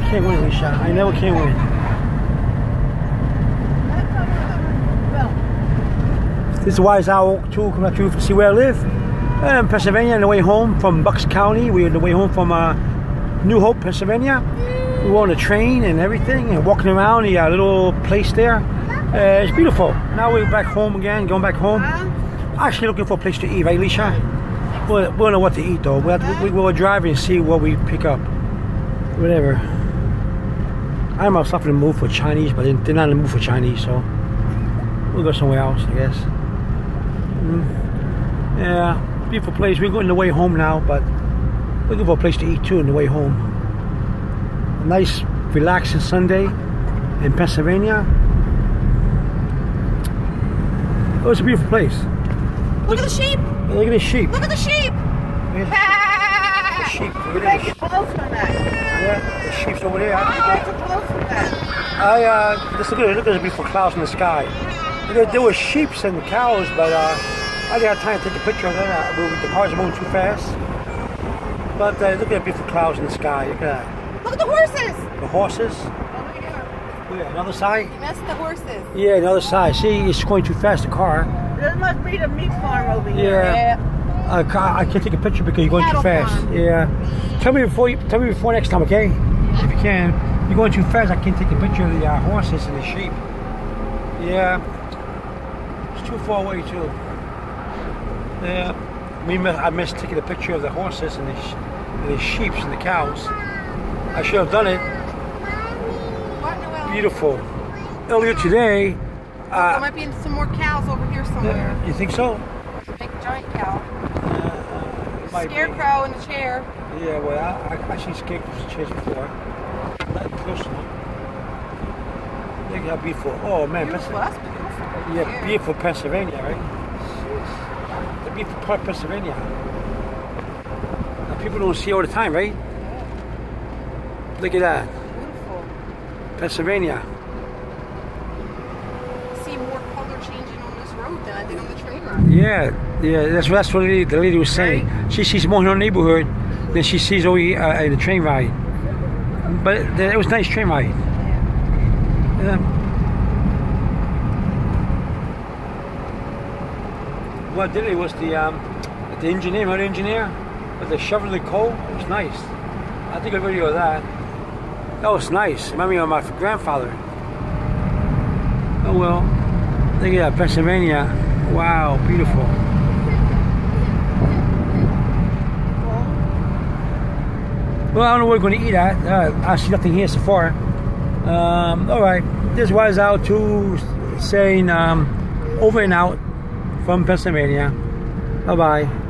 I can't win, Alicia. I never can win. This is Wise Owl 2 coming up to see where I live. Uh, in Pennsylvania on the way home from Bucks County. We're on the way home from uh, New Hope, Pennsylvania. We were on a train and everything and walking around the uh, little place there. Uh, it's beautiful. Now we're back home again, going back home. Actually looking for a place to eat, right? We don't, know what to eat though. We, have to, we, we'll drive and see what we pick up. Whatever. I'm myself in the mood for Chinese, but they're not in the mood for Chinese, so we'll go somewhere else, I guess. Mm. Yeah, beautiful place. We're going the way home now, but looking for a place to eat too on the way home. A nice, relaxing Sunday in Pennsylvania. Oh, it's a beautiful place. Look at the sheep. Look at the sheep. Look at the sheep. Look at the sheep. Look at the sheep. clothes from that. Yeah, the sheep's over there. Get your clothes from that. I uh, just look. Look at the beautiful clouds in the sky. There, there were sheep and cows, but uh, I didn't have time to take a picture of them. Uh, the cars are moving too fast. But uh, look at the beautiful clouds in the sky. Look at that. Look at the horses. The horses. Over here. Another side. You missed the horses. Yeah, another side. See, it's going too fast. The car. This must be the meat farm over here. Yeah. I can't, I can't take a picture because you're going too fast. farm. Yeah. Tell me before. You, tell me before next time, okay? If you can. You're going too fast. I can't take a picture of the uh, horses and the sheep. Yeah. It's too far away too. Yeah. Mi- I missed taking a picture of the horses and the, sh- and the sheep and the cows. I should have done it. Beautiful. Earlier today. There Uh, might be some more cows over here somewhere. you think so? Big giant cow. Scarecrow in the chair. Yeah, well, I, I actually escaped this chase before. Not personal. Look how beautiful. Oh man, Beautiful. That's beautiful. Yeah, beautiful Pennsylvania, right? The beautiful part of Pennsylvania. Now, people don't see all the time, right? Yeah. Look at that, Beautiful. Pennsylvania. see more color changing on this road than I did on the train ride. Yeah, yeah, that's that's what the lady, was saying. She sees more in her neighborhood than she sees over uh, in the train ride. But it, was a nice train ride. What did it was the um, the engineer, not engineer, but the shoveling the coal. It was nice. I think a video of that. That was nice. Me of my grandfather. Oh well. Look at that, Pennsylvania. Wow, beautiful. Well, I don't know where we're going to eat at. Uh, I see nothing here so far. Um, all right, this Wise Owl 2 saying um, over and out from Pennsylvania. Bye bye.